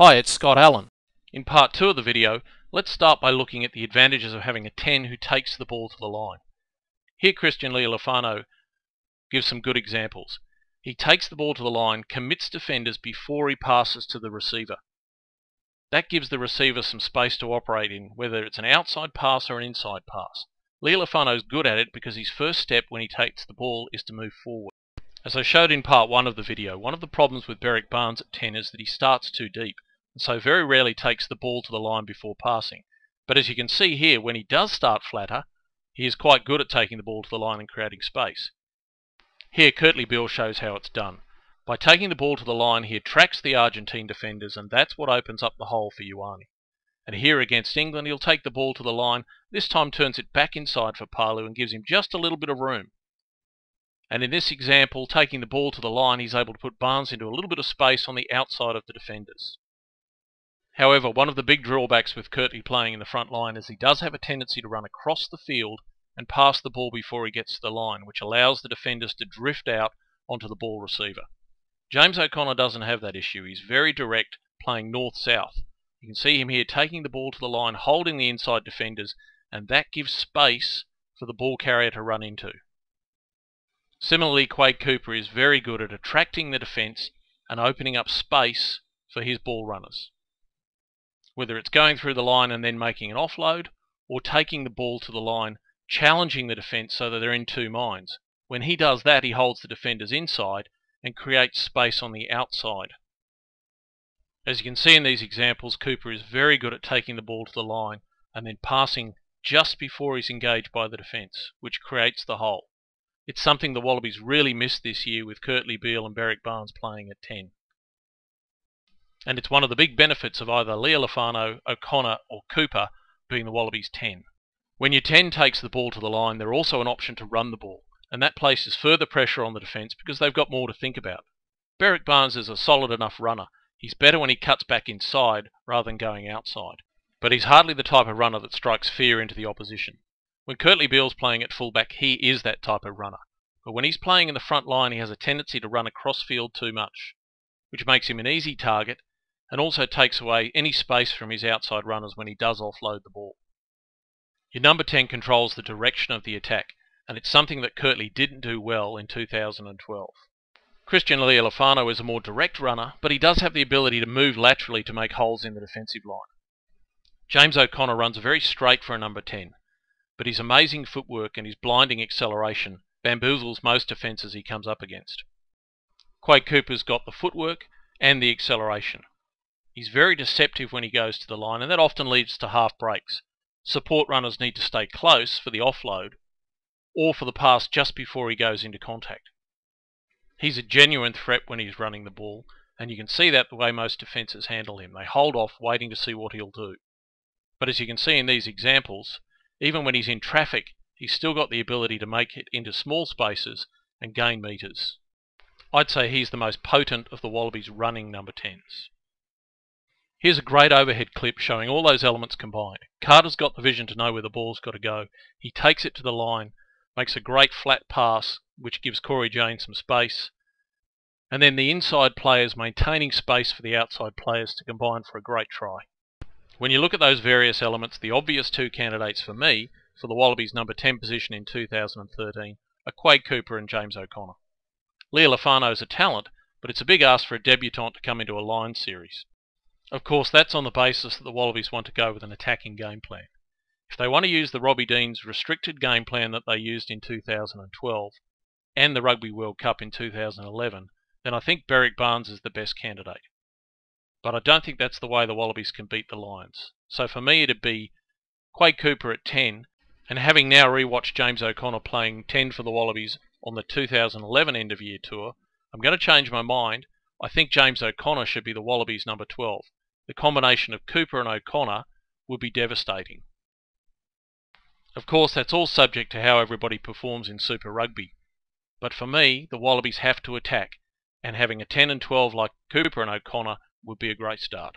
Hi, it's Scott Allen. In part 2 of the video, let's start by looking at the advantages of having a 10 who takes the ball to the line. Here Christian Lealiifano gives some good examples. He takes the ball to the line, commits defenders before he passes to the receiver. That gives the receiver some space to operate in, whether it's an outside pass or an inside pass. is good at it because his first step when he takes the ball is to move forward. As I showed in part 1 of the video, one of the problems with Berrick Barnes at 10 is that he starts too deep so very rarely takes the ball to the line before passing. But as you can see here, when he does start flatter, he is quite good at taking the ball to the line and creating space. Here, Kurtley Beale shows how it's done. By taking the ball to the line, he attracts the Argentine defenders, and that's what opens up the hole for Ioane. And here against England, he'll take the ball to the line, this time turns it back inside for Palu and gives him just a little bit of room. And in this example, taking the ball to the line, he's able to put Barnes into a little bit of space on the outside of the defenders. However, one of the big drawbacks with Kurtley playing in the front line is he does have a tendency to run across the field and pass the ball before he gets to the line, which allows the defenders to drift out onto the ball receiver. James O'Connor doesn't have that issue. He's very direct, playing north-south. You can see him here taking the ball to the line, holding the inside defenders, and that gives space for the ball carrier to run into. Similarly, Quade Cooper is very good at attracting the defence and opening up space for his ball runners whether it's going through the line and then making an offload, or taking the ball to the line, challenging the defence so that they're in two minds. When he does that, he holds the defenders inside and creates space on the outside. As you can see in these examples, Cooper is very good at taking the ball to the line and then passing just before he's engaged by the defence, which creates the hole. It's something the Wallabies really missed this year with Kurtley Beale and Berrick Barnes playing at 10 and it's one of the big benefits of either Lealiifano, O'Connor, or Cooper being the Wallabies 10. When your 10 takes the ball to the line, they're also an option to run the ball, and that places further pressure on the defence because they've got more to think about. Berrick Barnes is a solid enough runner. He's better when he cuts back inside rather than going outside. But he's hardly the type of runner that strikes fear into the opposition. When Kurtley Beale's playing at fullback, he is that type of runner. But when he's playing in the front line, he has a tendency to run across field too much, which makes him an easy target and also takes away any space from his outside runners when he does offload the ball. Your number 10 controls the direction of the attack, and it's something that Kurtley didn't do well in 2012. Christian Lealiifano is a more direct runner, but he does have the ability to move laterally to make holes in the defensive line. James O'Connor runs very straight for a number 10, but his amazing footwork and his blinding acceleration bamboozles most defences he comes up against. Quade Cooper's got the footwork and the acceleration, He's very deceptive when he goes to the line, and that often leads to half breaks. Support runners need to stay close for the offload or for the pass just before he goes into contact. He's a genuine threat when he's running the ball, and you can see that the way most defences handle him. They hold off waiting to see what he'll do. But as you can see in these examples, even when he's in traffic, he's still got the ability to make it into small spaces and gain metres. I'd say he's the most potent of the Wallabies running number 10s. Here's a great overhead clip showing all those elements combined. Carter's got the vision to know where the ball's got to go. He takes it to the line, makes a great flat pass, which gives Cory Jane some space. And then the inside players maintaining space for the outside players to combine for a great try. When you look at those various elements, the obvious two candidates for me for the Wallabies number 10 position in 2013 are Quade Cooper and James O'Connor. Lealiifano is a talent, but it's a big ask for a debutant to come into a Lions series. Of course, that's on the basis that the Wallabies want to go with an attacking game plan. If they want to use the Robbie Deans restricted game plan that they used in 2012 and the Rugby World Cup in 2011, then I think Berrick Barnes is the best candidate. But I don't think that's the way the Wallabies can beat the Lions. So for me, it'd be Quade Cooper at 10, and having now rewatched James O'Connor playing 10 for the Wallabies on the 2011 end of year tour, I'm going to change my mind. I think James O'Connor should be the Wallabies number 12 the combination of Cooper and O'Connor would be devastating. Of course, that's all subject to how everybody performs in Super Rugby. But for me, the Wallabies have to attack, and having a 10 and 12 like Cooper and O'Connor would be a great start.